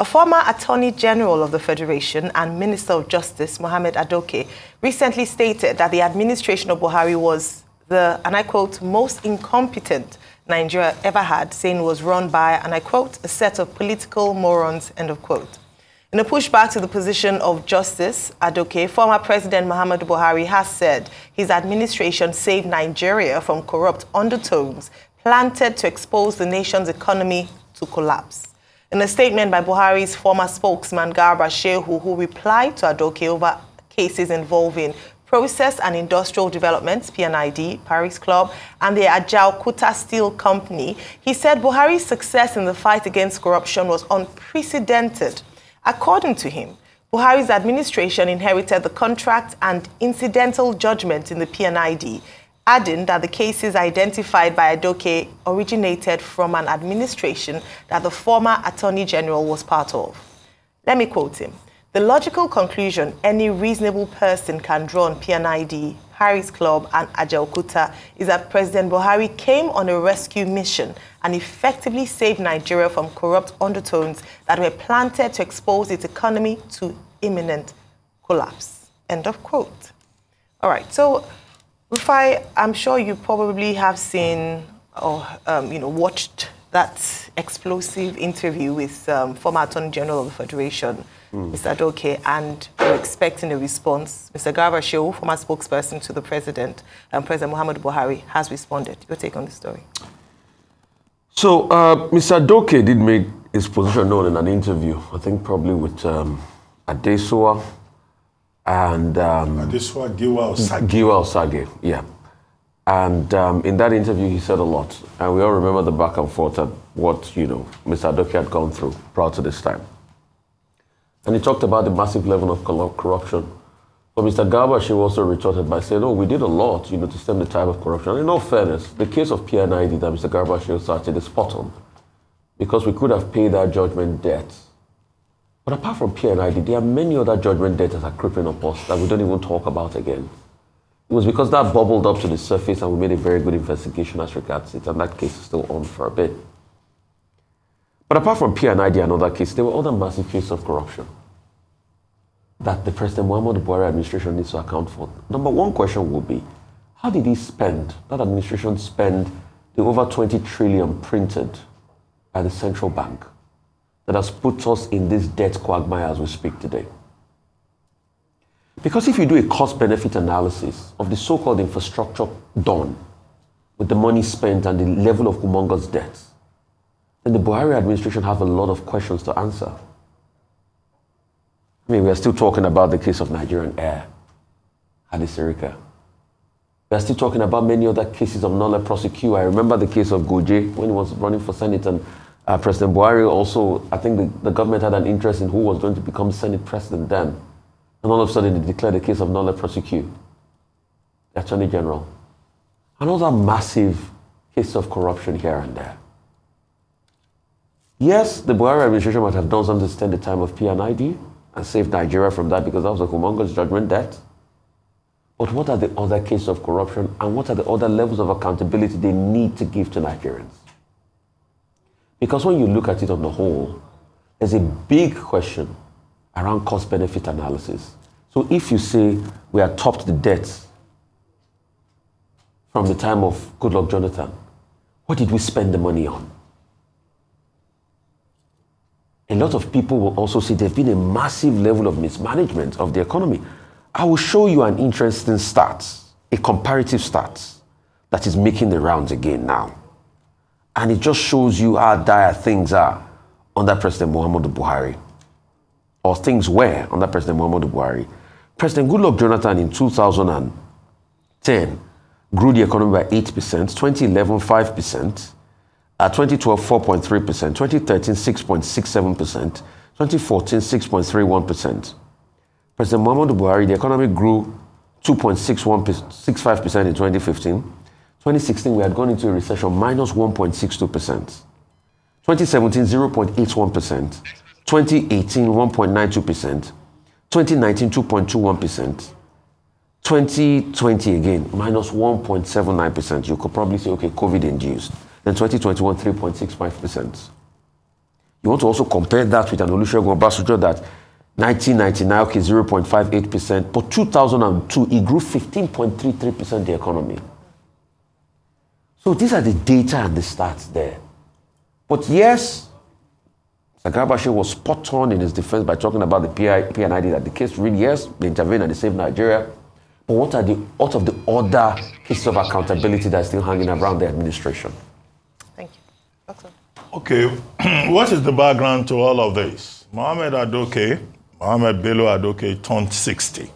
A former Attorney General of the Federation and Minister of Justice, Mohamed Adoke, recently stated that the administration of Buhari was the, and I quote, most incompetent Nigeria ever had, saying was run by, and I quote, a set of political morons, end of quote. In a pushback to the position of Justice Adoke, former President Muhammadu Buhari has said his administration saved Nigeria from corrupt undertones planted to expose the nation's economy to collapse. In a statement by Buhari's former spokesman Garba Shehu, who replied to Adoke over cases involving Process and Industrial Developments, PNID, Paris Club, and the Ajaokuta Steel Company, he said Buhari's success in the fight against corruption was unprecedented. According to him, Buhari's administration inherited the contract and incidental judgment in the PNID, adding that the cases identified by Adoke originated from an administration that the former Attorney General was part of. Let me quote him. The logical conclusion any reasonable person can draw on PNID, Paris Club, and Ajaokuta is that President Buhari came on a rescue mission and effectively saved Nigeria from corrupt undertones that were planted to expose its economy to imminent collapse. End of quote. All right, so Rufai, I'm sure you probably have seen or um, you know watched that explosive interview with um, former Attorney General of the Federation, mm. Mr. Adoke, and you're expecting a response. Mr. Garba Shehu, former spokesperson to the President, um, President Muhammad Buhari, has responded. Your take on the story? So, uh, Mr. Adoke did make his position known in an interview, I think probably with um, Adesua and um, Adesua Giwa Osage. Giwa Osage, yeah. And um, in that interview, he said a lot. And we all remember the back and forth at what, you know, Mr. Adoke had gone through prior to this time. And he talked about the massive level of corruption. But Mr. Garba Shehu also retorted by saying, oh, we did a lot, you know, to stem the tide of corruption. And in all fairness, the case of PNID that Mr. Garba Shehu started is spot on. Because we could have paid our judgment debt but apart from PNID, there are many other judgment debts that are creeping up us that we don't even talk about again. It was because that bubbled up to the surface and we made a very good investigation as regards it, and that case is still on for a bit. But apart from PNID and other cases, there were other massive cases of corruption that the President Muhammad Buhari administration needs to account for. Number one question will be, how did he spend, that administration spend the over 20 trillion printed by the central bank? That has put us in this debt quagmire as we speak today. Because if you do a cost benefit analysis of the so called infrastructure done with the money spent and the level of humongous debts, then the Buhari administration have a lot of questions to answer. I mean, we are still talking about the case of Nigerian Air, Hadi Sirika. We are still talking about many other cases of nolle prosequi. I remember the case of Goje when he was running for Senate and uh, President Buhari also, I think the, the, government had an interest in who was going to become Senate President then. And all of a sudden, they declared the case of nolle prosequi. the Attorney General. Another massive case of corruption here and there. Yes, the Buhari administration might have done something to stand the time of PNID and save Nigeria from that because that was a humongous judgment debt. But what are the other cases of corruption and what are the other levels of accountability they need to give to Nigerians? Because when you look at it on the whole, there's a big question around cost benefit analysis. So if you say we are topped the debts from the time of Goodluck Jonathan, what did we spend the money on? A lot of people will also say there's been a massive level of mismanagement of the economy. I will show you an interesting stats, a comparative stats that is making the rounds again now. And it just shows you how dire things are under President Muhammadu Buhari, or things were under President Muhammadu Buhari. President Goodluck Jonathan in 2010 grew the economy by 8%, 2011, 5%, uh, 2012, 4.3%, 2013, 6.67%, 2014, 6.31%. President Muhammadu Buhari, the economy grew 2.65% in 2015, 2016, we had gone into a recession, minus 1.62%. 2017, 0.81%. 2018, 1.92%. 2019, 2.21%. 2020 again, minus 1.79%. You could probably say, okay, COVID induced. Then 2021, 3.65%. You want to also compare that with an Olusegun Obasanjo that 1999, okay, 0.58%, but 2002, it grew 15.33% the economy. So these are the data and the stats there. But yes, Sagabashe was spot on in his defense by talking about the PI, PNID, that the case really, yes, they intervened and they saved Nigeria. But what are the what of the other cases of accountability that are still hanging around the administration? Thank you. Doctor. Okay, what is the background to all of this? Mohamed Adoke, Mohamed Bello Adoke turned 60.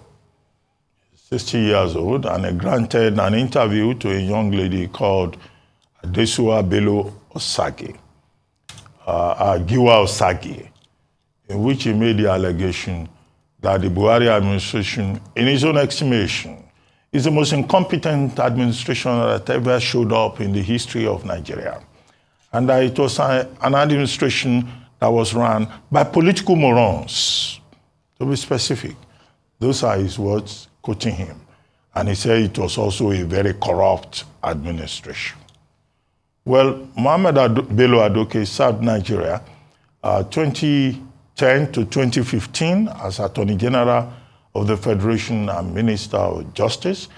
60 years old, and granted an interview to a young lady called Adesua Bello Osage, uh, Giwa Osage, in which he made the allegation that the Buhari administration, in his own estimation, is the most incompetent administration that ever showed up in the history of Nigeria. And that it was an administration that was run by political morons, to be specific. Those are his words quoting him. And he said it was also a very corrupt administration. Well, Mohamed Ad Bello Adoke served Nigeria uh, 2010 to 2015 as Attorney General of the Federation and Minister of Justice.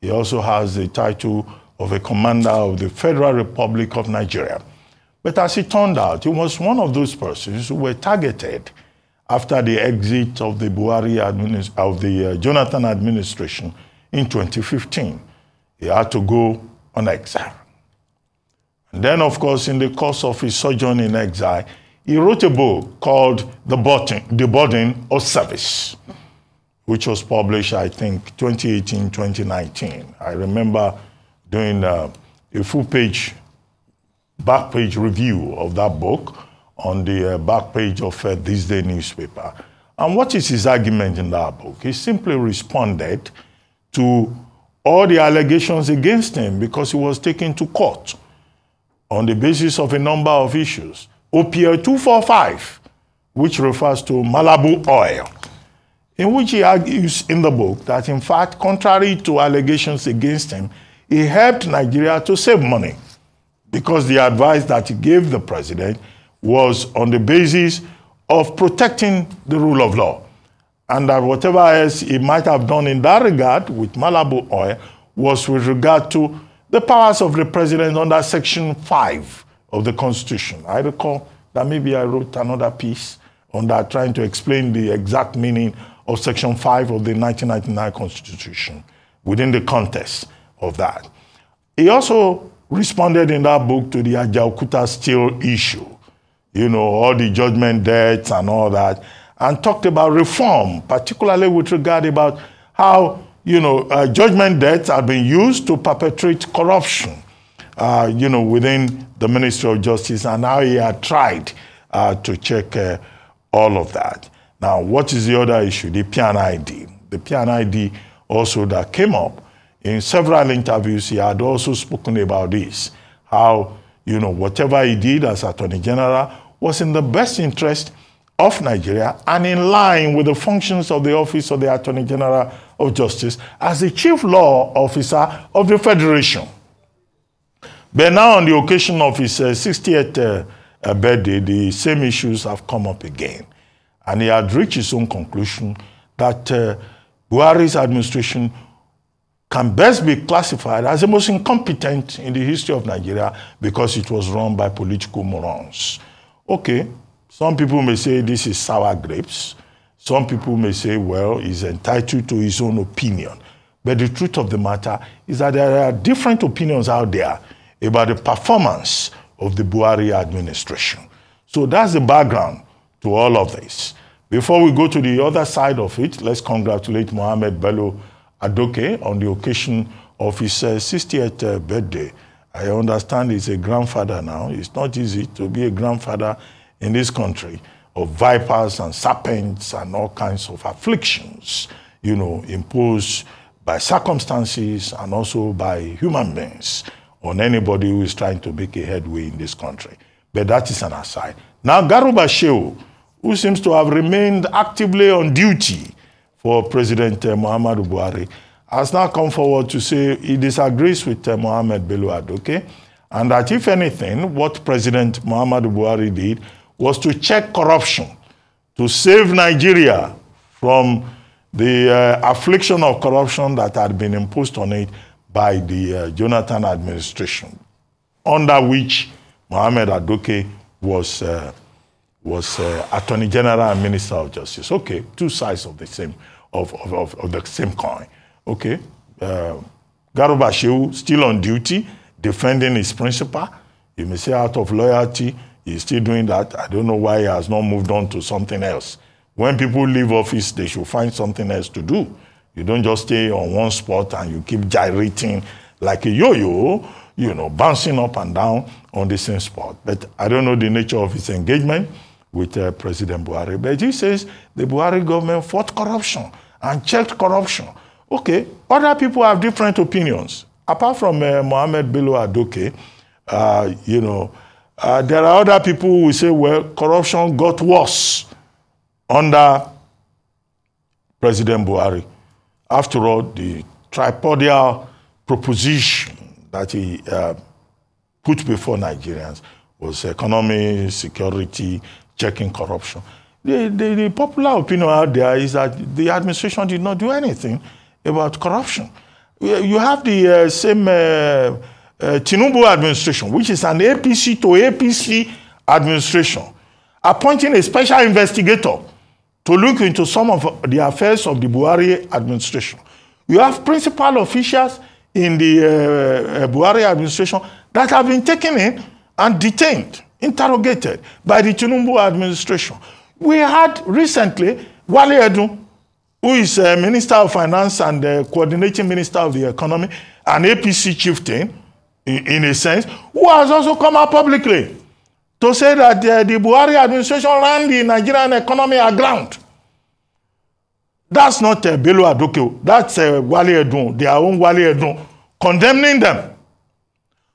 He also has the title of a Commander of the Federal Republic of Nigeria. But as it turned out, he was one of those persons who were targeted after the exit of the Buhari of the uh, Jonathan administration in 2015. He had to go on exile. And then, of course, in the course of his sojourn in exile, he wrote a book called The Burden, the Burden of Service, which was published, I think, 2018, 2019. I remember doing uh, a full page, back page review of that book on the uh, back page of uh, this day newspaper. And what is his argument in that book? He simply responded to all the allegations against him because he was taken to court on the basis of a number of issues. OPL 245, which refers to Malabu oil, in which he argues in the book that, in fact, contrary to allegations against him, he helped Nigeria to save money because the advice that he gave the president was on the basis of protecting the rule of law. And that whatever else he might have done in that regard with Malabu oil was with regard to the powers of the president under Section 5 of the Constitution. I recall that maybe I wrote another piece on that trying to explain the exact meaning of Section 5 of the 1999 Constitution within the context of that. He also responded in that book to the Ajaokuta steel issue you know, all the judgment debts and all that, and talked about reform, particularly with regard about how, you know, uh, judgment debts have been used to perpetrate corruption, uh, you know, within the Ministry of Justice, and how he had tried uh, to check uh, all of that. Now, what is the other issue? The PNID. The PNID also that came up in several interviews. He had also spoken about this, how, you know, whatever he did as Attorney General was in the best interest of Nigeria and in line with the functions of the Office of the Attorney General of Justice as the Chief Law Officer of the Federation. But now, on the occasion of his uh, 60th uh, uh, birthday, the same issues have come up again. And he had reached his own conclusion that uh, administration can best be classified as the most incompetent in the history of Nigeria because it was run by political morons. Okay, some people may say this is sour grapes. Some people may say, well, he's entitled to his own opinion. But the truth of the matter is that there are different opinions out there about the performance of the Buhari administration. So that's the background to all of this. Before we go to the other side of it, let's congratulate Mohamed Bello Adoke on the occasion of his uh, 60th uh, birthday. I understand he's a grandfather now. It's not easy to be a grandfather in this country of vipers and serpents and all kinds of afflictions, you know, imposed by circumstances and also by human beings on anybody who is trying to make a headway in this country. But that is an aside. Now, Garuba Shehu, who seems to have remained actively on duty for President uh, Muhammadu Buhari, has now come forward to say he disagrees with uh, Mohamed Bello Adoke, and that if anything, what President Muhammad Buhari did was to check corruption, to save Nigeria from the uh, affliction of corruption that had been imposed on it by the uh, Jonathan administration, under which Mohamed Adoke was, uh, was uh, Attorney General and Minister of Justice. Okay, two sides of the same, of, of, of the same coin. Okay, uh, Garuba Shehu still on duty, defending his principal. You may say out of loyalty, he's still doing that. I don't know why he has not moved on to something else. When people leave office, they should find something else to do. You don't just stay on one spot and you keep gyrating like a yo-yo, you know, bouncing up and down on the same spot. But I don't know the nature of his engagement with uh, President Buhari. But he says the Buhari government fought corruption and checked corruption. Okay, other people have different opinions. Apart from uh, Mohamed Bello Adoke, uh, you know, uh, there are other people who say, well, corruption got worse under President Buhari. After all, the tripodial proposition that he uh, put before Nigerians was economy, security, checking corruption. The, the, the, popular opinion out there is that the administration did not do anything about corruption. You have the uh, same uh, uh, Tinubu administration, which is an APC to APC administration, appointing a special investigator to look into some of the affairs of the Buhari administration. You have principal officials in the uh, uh, Buhari administration that have been taken in and detained, interrogated by the Tinubu administration. We had recently Wale Edun, who is uh, Minister of Finance and uh, Coordinating Minister of the Economy, an APC chieftain, in, in a sense, who has also come out publicly to say that uh, the Buhari administration ran the Nigerian economy aground. That's not uh, Bello Adoke. That's uh, Wale Edun, their own Wale Edun, condemning them.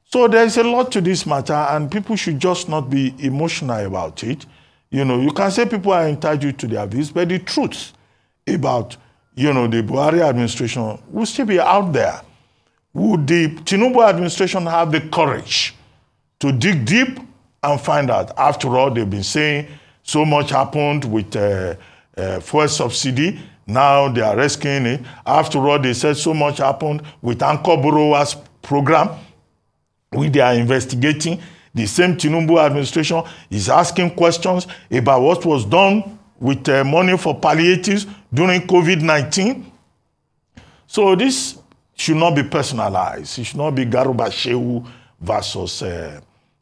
So there's a lot to this matter, and people should just not be emotional about it. You know, you can say people are entitled to their views, but the truth about, you know, the Buhari administration will still be out there. Would the Tinubu administration have the courage to dig deep and find out. After all, they've been saying so much happened with uh, uh, fuel subsidy. Now they are rescuing it. After all, they said so much happened with Anchor Borrowers program, which they are investigating. The same Tinubu administration is asking questions about what was done with uh, money for palliatives during COVID-19. So this should not be personalized. It should not be Garuba Shehu versus uh,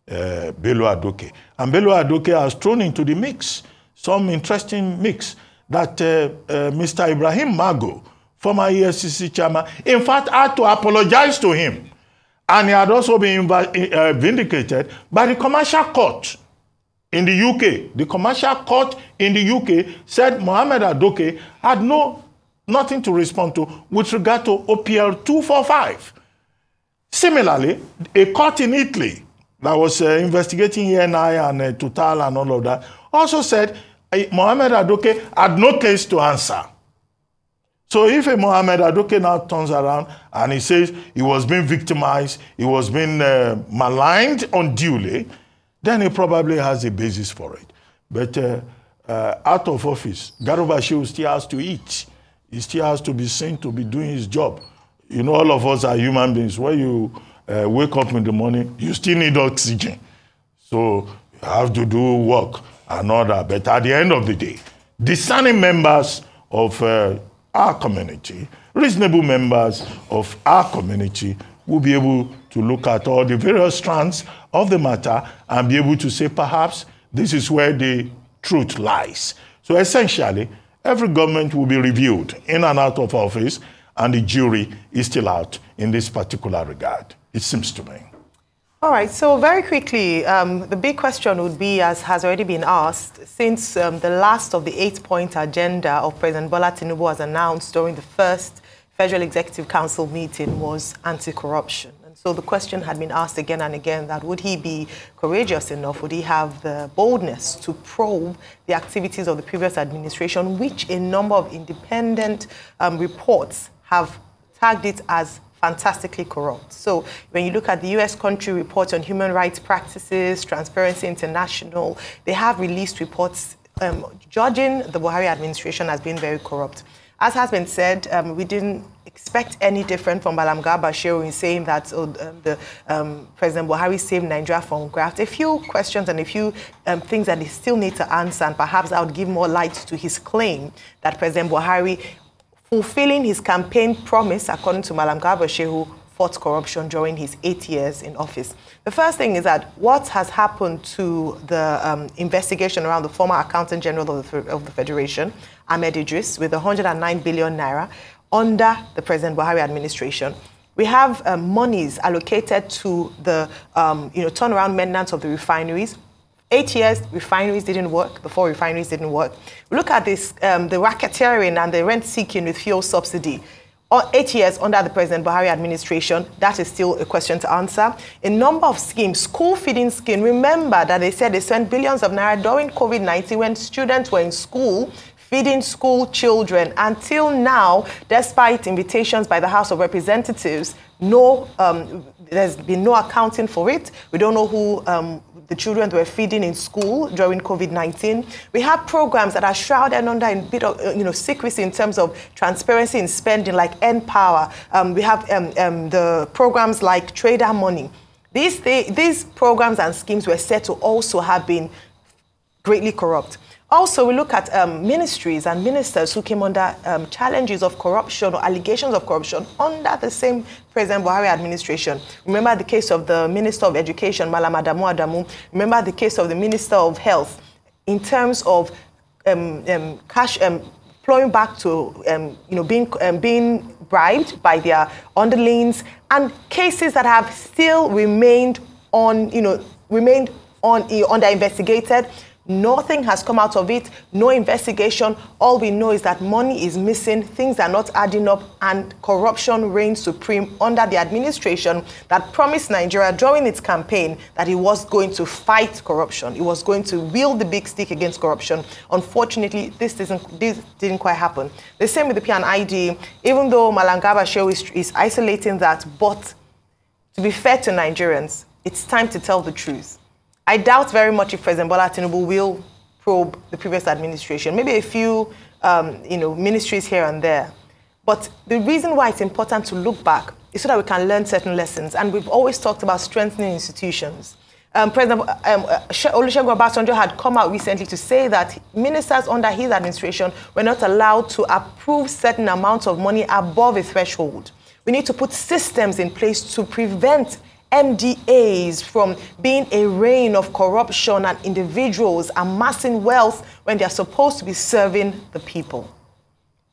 uh, Bello Adoke. And Bello Adoke has thrown into the mix some interesting mix that uh, uh, Mr. Ibrahim Mago, former EFCC chairman, in fact had to apologize to him. And he had also been uh, vindicated by the commercial court in the UK. The commercial court in the UK said Mohamed Adoke had no nothing to respond to with regard to OPL 245. Similarly, a court in Italy that was uh, investigating ENI and uh, Total and all of that, also said uh, Mohamed Adoke had no case to answer. So if a Mohamed Adoke now turns around and he says he was being victimized, he was being uh, maligned unduly, then he probably has a basis for it. But uh, uh, out of office, Garuba Shehu still has to eat. He still has to be seen to be doing his job. You know, all of us are human beings. When you uh, wake up in the morning, you still need oxygen. So you have to do work and all that. But at the end of the day, discerning members of uh, our community, reasonable members of our community, will be able to look at all the various strands of the matter and be able to say, perhaps this is where the truth lies. So essentially, every government will be reviewed in and out of office, and the jury is still out in this particular regard it seems to me. All right, so very quickly, um, the big question would be, as has already been asked, since um, the last of the eight-point agenda of President Bola Tinubu was announced during the first Federal Executive Council meeting was anti-corruption. So the question had been asked again and again that would he be courageous enough, would he have the boldness to probe the activities of the previous administration, which a number of independent um, reports have tagged it as fantastically corrupt. So when you look at the US country report on human rights practices, Transparency International, they have released reports um, judging the Buhari administration as being very corrupt. As has been said, um, we didn't expect any different from Malam Garba Shehu in saying that oh, um, the, um, President Buhari saved Nigeria from graft. A few questions and a few um, things that he still need to answer, and perhaps I would give more light to his claim that President Buhari, fulfilling his campaign promise, according to Malam Garba Shehu, fought corruption during his eight years in office. The first thing is that what has happened to the um, investigation around the former Accountant General of the, of the Federation, Ahmed Idris, with 109 billion naira under the President Buhari administration. We have um, monies allocated to the um, you know, turnaround maintenance of the refineries, Eight years, refineries didn't work. Four refineries didn't work. Look at this, um, the racketeering and the rent seeking with fuel subsidy eight years under the President Buhari administration, that is still a question to answer. A number of schemes, school feeding scheme, remember that they said they spent billions of naira during COVID-19 when students were in school, feeding school children. Until now, despite invitations by the House of Representatives, no, um, there's been no accounting for it. We don't know who um, the children were feeding in school during COVID-19. We have programs that are shrouded under a bit of uh, you know secrecy in terms of transparency in spending, like N-Power. Um, we have um, um, the programs like TraderMoni. These, these programs and schemes were said to also have been greatly corrupt. Also, we look at um, ministries and ministers who came under um, challenges of corruption or allegations of corruption under the same President Buhari administration. Remember the case of the Minister of Education, Malam Adamu Adamu. Remember the case of the Minister of Health in terms of um, um cash um, flowing back to um, you know being being bribed by their underlings and cases that have still remained on you know remained on under investigated Nothing has come out of it, no investigation. All we know is that money is missing, things are not adding up, and corruption reigns supreme under the administration that promised Nigeria during its campaign that it was going to fight corruption. It was going to wield the big stick against corruption. Unfortunately, this didn't, this didn't quite happen. The same with the PNID, even though Malam Garba Shehu is, is isolating that, but to be fair to Nigerians, it's time to tell the truth. I doubt very much if President Bola Tinubu will probe the previous administration. Maybe a few, um, you know, ministries here and there. But the reason why it's important to look back is so that we can learn certain lessons. And we've always talked about strengthening institutions. Um, President um, uh, Olusegun Obasanjo had come out recently to say that ministers under his administration were not allowed to approve certain amounts of money above a threshold. We need to put systems in place to prevent MDAs from being a reign of corruption and individuals amassing wealth when they are supposed to be serving the people.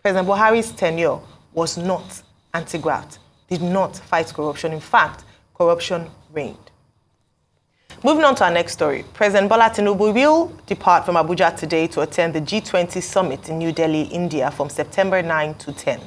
President Buhari's tenure was not anti-graft, did not fight corruption. In fact, corruption reigned. Moving on to our next story, President Bola Tinubu will depart from Abuja today to attend the G20 summit in New Delhi, India from September 9 to 10.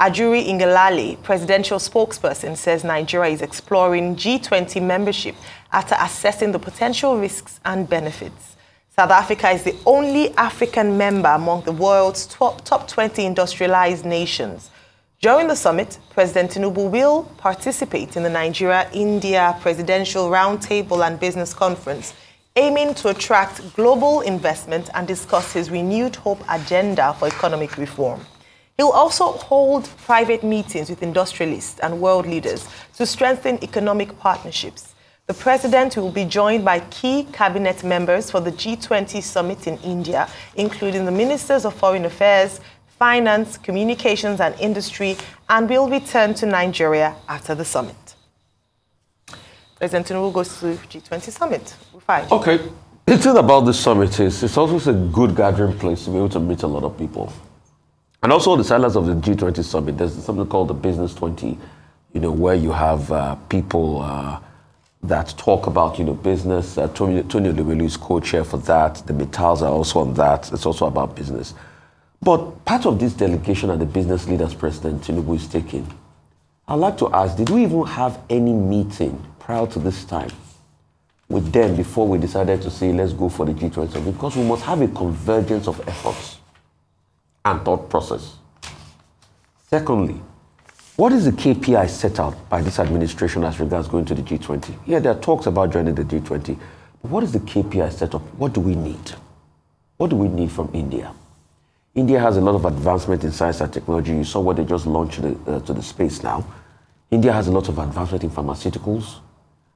Ajuri Ngelale, presidential spokesperson, says Nigeria is exploring G20 membership after assessing the potential risks and benefits. South Africa is the only African member among the world's top, top 20 industrialized nations. During the summit, President Tinubu will participate in the Nigeria-India Presidential Roundtable and Business Conference, aiming to attract global investment and discuss his renewed hope agenda for economic reform. He'll also hold private meetings with industrialists and world leaders to strengthen economic partnerships. The president will be joined by key cabinet members for the G20 summit in India, including the ministers of foreign affairs, finance, communications, and industry, and will return to Nigeria after the summit. President Tinubu goes to G20 summit. Fine. Okay. The thing about this summit is it's also a good gathering place to be able to meet a lot of people. And also the silence of the G20 summit, there's something called the Business 20, you know, where you have uh, people uh, that talk about, you know, business. Uh, Tony, Tony is co-chair for that. The Metals are also on that. It's also about business. But part of this delegation and the business leaders President Tinubu is taking, I'd like to ask, did we even have any meeting prior to this time with them before we decided to say, let's go for the G20 summit? Because we must have a convergence of efforts and thought process. Secondly, What is the KPI set out by this administration as regards going to the G20? Yeah, there are talks about joining the G20. But what is the KPI set up? What do we need? What do we need from India? India has a lot of advancement in science and technology. You saw what they just launched the, uh, to the space now. India has a lot of advancement in pharmaceuticals,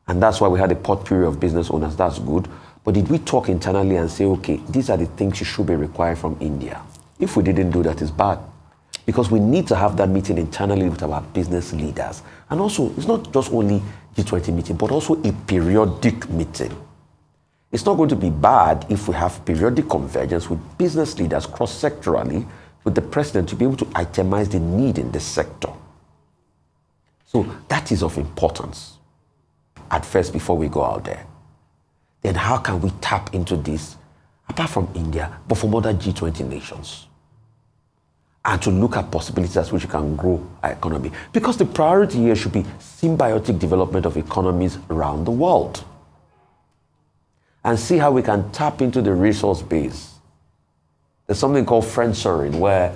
and that's why we had a portfolio of business owners. That's good. But did we talk internally and say, okay, these are the things you should be required from India? If we didn't do that, it's bad. Because we need to have that meeting internally with our business leaders. And also, it's not just only G20 meeting, but also a periodic meeting. It's not going to be bad if we have periodic convergence with business leaders cross sectorally with the president to be able to itemize the need in this sector. So that is of importance at first before we go out there. Then how can we tap into this, apart from India, but from other G20 nations? And to look at possibilities as which we can grow our economy. Because the priority here should be symbiotic development of economies around the world. And see how we can tap into the resource base. There's something called friendshoring, where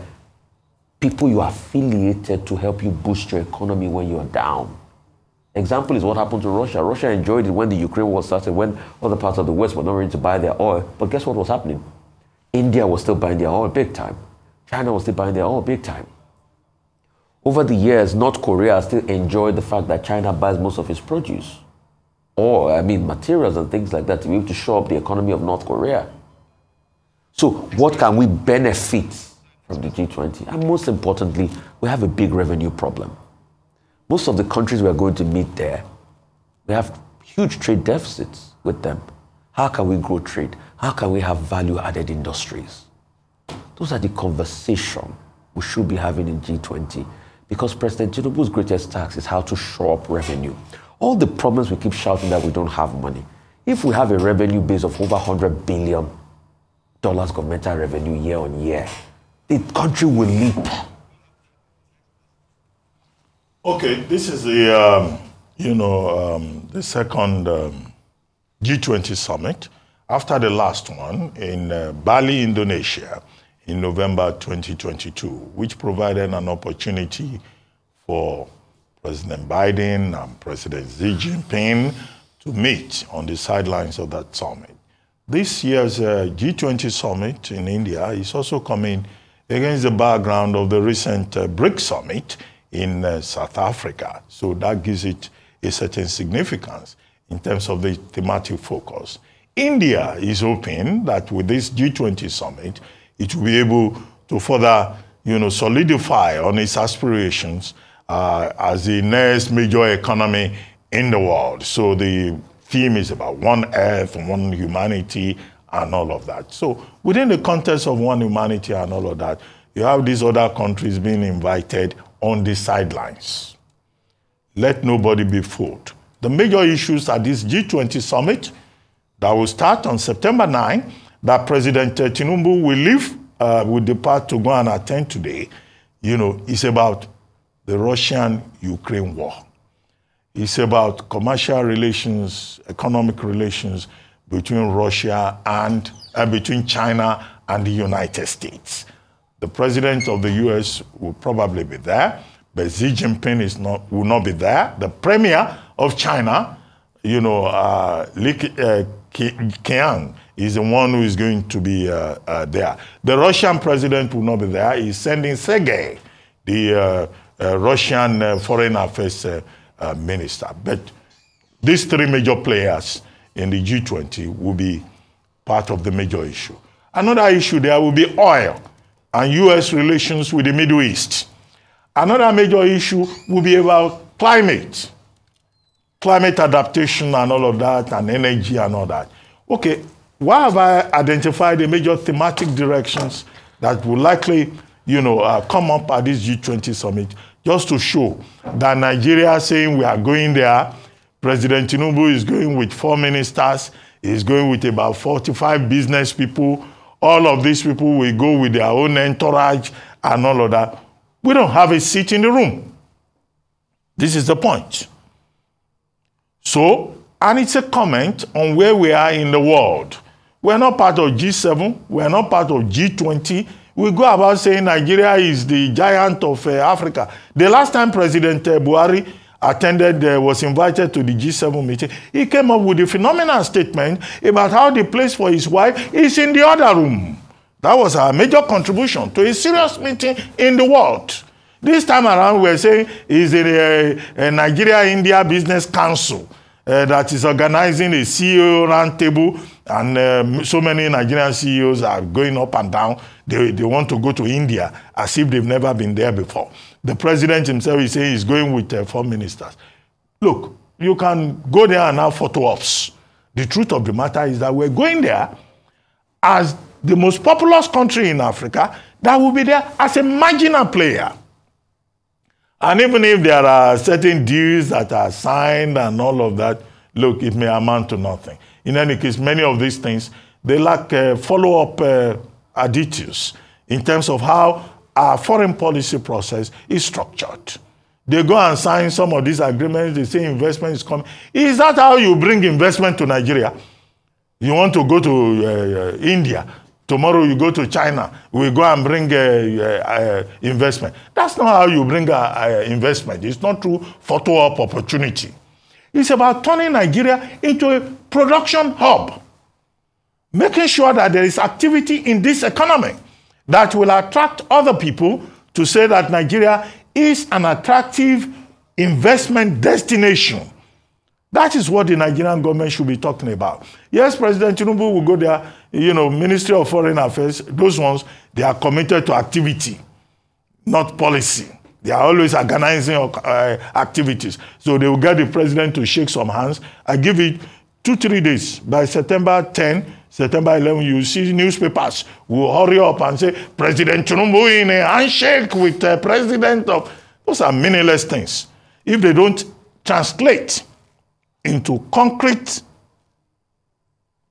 people you are affiliated to help you boost your economy when you're down. Example is what happened to Russia. Russia enjoyed it when the Ukraine war started, when other parts of the West were not ready to buy their oil. But guess what was happening? India was still buying their oil big time. China was still buying their oil big time. Over the years, North Korea still enjoyed the fact that China buys most of its produce, or I mean materials and things like that, to be able to show up the economy of North Korea. So, what can we benefit from the G20? And most importantly, we have a big revenue problem. Most of the countries we are going to meet there, we have huge trade deficits with them. How can we grow trade? How can we have value added industries? Those are the conversation we should be having in G20 because President Tinubu's greatest task is how to show up revenue. All the problems we keep shouting that we don't have money. If we have a revenue base of over 100 billion dollars governmental revenue year on year, the country will leap. Okay, this is the, um, you know, um, the second um, G20 summit after the last one in uh, Bali, Indonesia in November 2022, which provided an opportunity for President Biden and President Xi Jinping to meet on the sidelines of that summit. This year's uh, G20 summit in India is also coming against the background of the recent uh, BRICS summit in uh, South Africa. So that gives it a certain significance in terms of the thematic focus. India is hoping that with this G20 summit, it will be able to further you know, solidify on its aspirations uh, as the next major economy in the world. So the theme is about one earth, one humanity, and all of that. So within the context of one humanity and all of that, you have these other countries being invited on the sidelines. Let nobody be fooled. The major issues at this G20 summit that will start on September 9, that President Tinubu will leave, uh, will depart to go and attend today, you know, is about the Russian-Ukraine war. It's about commercial relations, economic relations between Russia and uh, between China and the United States. The president of the U.S. will probably be there, but Xi Jinping is not, will not be there. The premier of China, you know, uh, Li uh, is the one who is going to be uh, uh, there. The Russian president will not be there. He's sending Sergei, the uh, uh Russian foreign affairs minister. But these three major players in the G20 will be part of the major issue. Another issue there will be oil and U.S. relations with the Middle East. Another major issue will be about climate, climate adaptation and all of that, and energy and all that. Okay, why have I identified the major thematic directions that will likely, you know, uh, come up at this G20 summit? Just to show that Nigeria saying we are going there, President Tinubu is going with four ministers, is going with about 45 business people, all of these people will go with their own entourage and all of that. We don't have a seat in the room. This is the point. So, and it's a comment on where we are in the world. We're not part of G7, we're not part of G20, we go about saying Nigeria is the giant of uh, Africa. The last time President uh, Buhari attended, uh, was invited to the G7 meeting, he came up with a phenomenal statement about how the place for his wife is in the other room. That was a major contribution to a serious meeting in the world. This time around, we're saying is a, a Nigeria-India Business Council uh, that is organizing a CEO roundtable, and um, so many Nigerian CEOs are going up and down. They, they want to go to India as if they've never been there before. The president himself is saying he's going with uh, four ministers. Look, you can go there and have photo ops. The truth of the matter is that we're going there as the most populous country in Africa that will be there as a marginal player. And even if there are certain deals that are signed and all of that, look, it may amount to nothing. In any case, many of these things, they lack uh, follow-up uh, additives in terms of how our foreign policy process is structured. They go and sign some of these agreements, they say investment is coming. Is that how you bring investment to Nigeria? You want to go to uh, uh India, Tomorrow you go to China, we go and bring uh, investment. That's not how you bring investment. It's not through photo op opportunity. It's about turning Nigeria into a production hub, making sure that there is activity in this economy that will attract other people to say that Nigeria is an attractive investment destination. That is what the Nigerian government should be talking about. Yes, President Tinubu will go there you know, Ministry of Foreign Affairs, those ones, they are committed to activity, not policy. They are always organizing uh, activities. So they will get the president to shake some hands. I give it two, three days. By September 10, September 11, you see newspapers will hurry up and say, President Tinubu in a handshake with the president of... Those are meaningless things. If they don't translate into concrete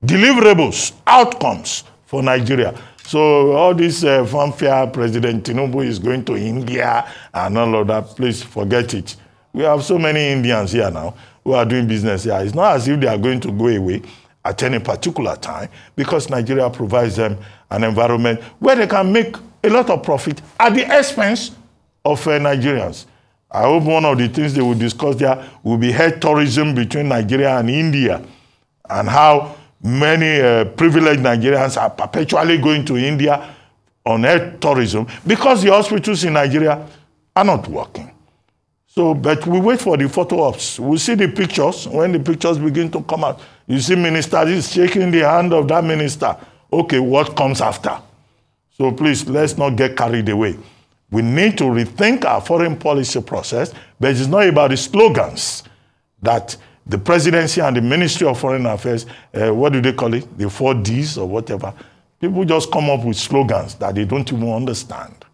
deliverables, outcomes for Nigeria. So all this uh, fanfare, President Tinubu is going to India and all of that, please forget it. We have so many Indians here now who are doing business here. It's not as if they are going to go away at any particular time because Nigeria provides them an environment where they can make a lot of profit at the expense of uh, Nigerians. I hope one of the things they will discuss there will be head tourism between Nigeria and India and how many uh, privileged Nigerians are perpetually going to India on health tourism because the hospitals in Nigeria are not working. So, but we wait for the photo ops. We'll see the pictures. When the pictures begin to come out, you see minister is shaking the hand of that minister. Okay, what comes after? So please, let's not get carried away. We need to rethink our foreign policy process, but it's not about the slogans that the presidency and the Ministry of Foreign Affairs, uh, what do they call it? The four Ds or whatever. People just come up with slogans that they don't even understand.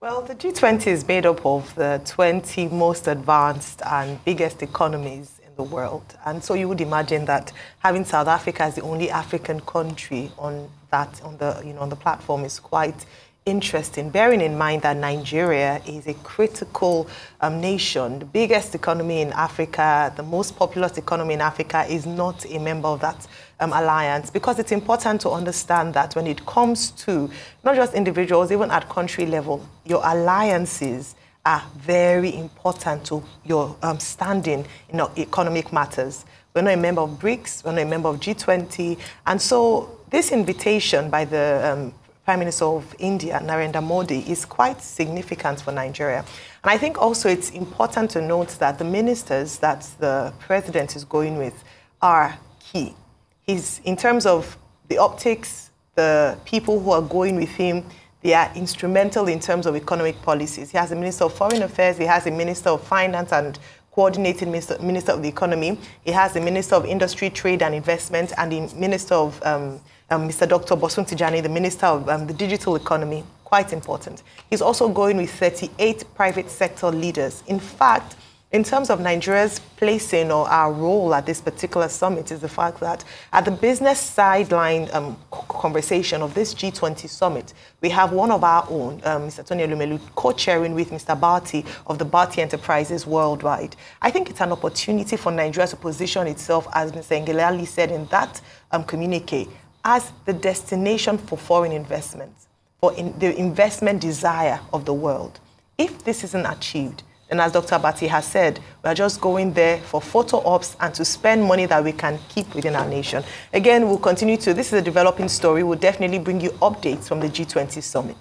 Well, the G20 is made up of the 20 most advanced and biggest economies the world. And so you would imagine that having South Africa as the only African country on that, on the, you know, on the platform is quite interesting, bearing in mind that Nigeria is a critical um, nation. The biggest economy in Africa, the most populous economy in Africa, is not a member of that um, alliance because it's important to understand that when it comes to not just individuals, even at country level, your alliances are very important to your um, standing in economic matters. We're not a member of BRICS, we're not a member of G20, and so this invitation by the um, Prime Minister of India, Narendra Modi, is quite significant for Nigeria. And I think also it's important to note that the ministers that the president is going with are key. He's, in terms of the optics, the people who are going with him, they are instrumental in terms of economic policies. He has a Minister of Foreign Affairs, he has a Minister of Finance and Coordinating Minister, Minister of the Economy, he has a Minister of Industry, Trade and Investment, and the Minister of um, um, Mr. Dr. Bosun Tijani, the Minister of um, the Digital Economy, quite important. He's also going with 38 private sector leaders. In fact, in terms of Nigeria's placing or our role at this particular summit is the fact that at the business sideline um, conversation of this G20 summit, we have one of our own, um, Mr. Tony Elumelu, co-chairing with Mr. Bharti of the Bharti Enterprises Worldwide. I think it's an opportunity for Nigeria to position itself, as Mr. Ngelale said in that um, communique, as the destination for foreign investments, for in the investment desire of the world. If this isn't achieved, then as Dr. Abati has said, we're just going there for photo ops and to spend money that we can keep within our nation. Again, we'll continue to, this is a developing story. We'll definitely bring you updates from the G20 summit.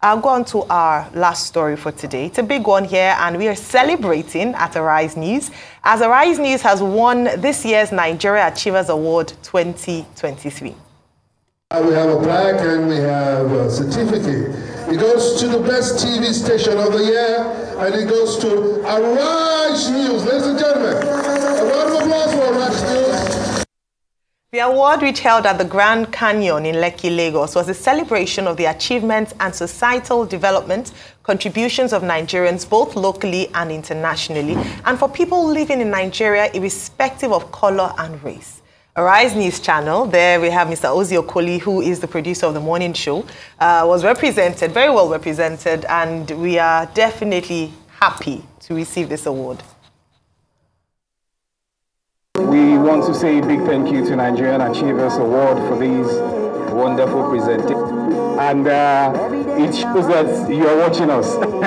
I'll go on to our last story for today. It's a big one here, and we are celebrating at Arise News as Arise News has won this year's Nigeria Achievers Award 2023. Uh, we have a plaque and we have a certificate. It goes to the best TV station of the year, and it goes to Arise News. Ladies and gentlemen, a round of applause for News. The award, which held at the Grand Canyon in Lekki, Lagos, was a celebration of the achievements and societal development contributions of Nigerians both locally and internationally, and for people living in Nigeria irrespective of color and race. Arise News Channel, there we have Mr. Ozi Okoli, who is the producer of the morning show, uh, was represented, very well represented, and we are definitely happy to receive this award. We want to say a big thank you to Nigerian Achievers Award for these wonderful presentations. And uh, it shows that you are watching us.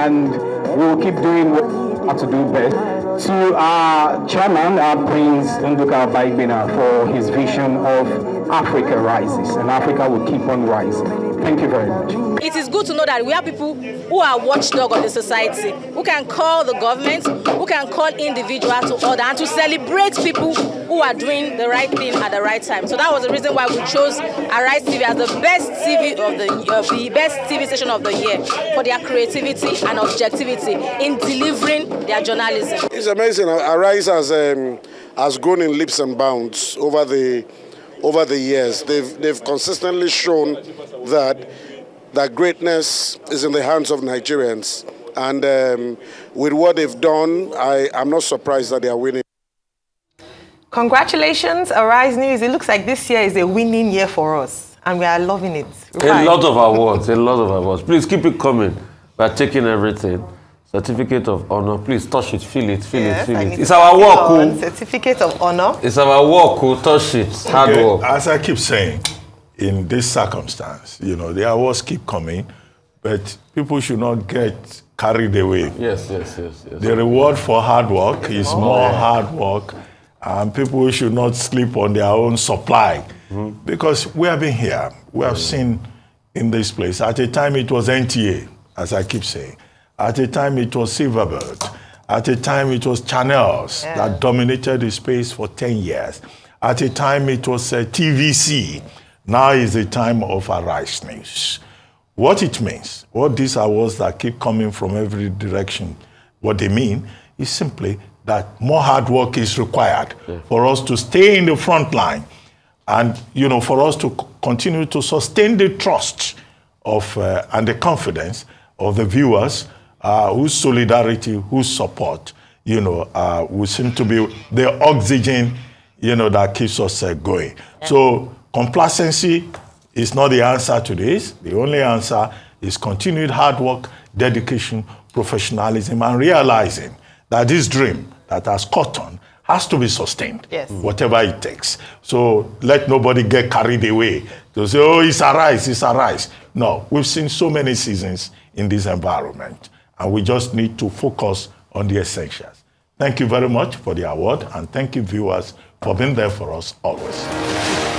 and we'll keep doing what we have to do best. To our uh, chairman, our Prince Nduka Obaigbena, for his vision of Africa rises, and Africa will keep on rising. Thank you very much. It is good to know that we have people who are watchdog of the society, who can call the government, who can call individuals to order, and to celebrate people who are doing the right thing at the right time. So that was the reason why we chose Arise TV as the best TV of the, of the best TV station of the year for their creativity and objectivity in delivering their journalism. It's amazing. Arise has um, has grown in leaps and bounds over the over the years. They've, they've consistently shown that, that greatness is in the hands of Nigerians. And um, with what they've done, I, I'm not surprised that they are winning. Congratulations, Arise News. It looks like this year is a winning year for us, and we are loving it. Right. A lot of awards, a lot of awards. Please keep it coming. We're taking everything. Certificate of honor. Please touch it, feel it, feel yes, it, feel it. It's our work. Oh. Certificate of honor. It's our work. Oh. Touch it. Hard okay. work. As I keep saying, in this circumstance, you know, the awards keep coming, but people should not get carried away. Yes, yes, yes, yes. The reward for hard work is oh, more yeah. hard work, and people should not sleep on their own supply. Mm-hmm. Because we have been here, we have mm-hmm. seen in this place. At a time, it was NTA, as I keep saying. At a time, it was Silverbird. At a time, it was Channels yeah. that dominated the space for 10 years. At a time, it was uh, TVC. Now is the time of Arise News. What it means, what these awards that keep coming from every direction, what they mean is simply that more hard work is required yeah. for us to stay in the front line and you know for us to continue to sustain the trust of uh, and the confidence of the viewers uh, whose solidarity, whose support, you know, uh, will seem to be the oxygen, you know, that keeps us uh, going. Yeah. So complacency is not the answer to this. The only answer is continued hard work, dedication, professionalism, and realizing that this dream that has caught on has to be sustained, yes. whatever it takes. So let nobody get carried away to say, oh, it's a rise, it's a rise. No, we've seen so many seasons in this environment and we just need to focus on the essentials. Thank you very much for the award, and thank you, viewers, for being there for us always.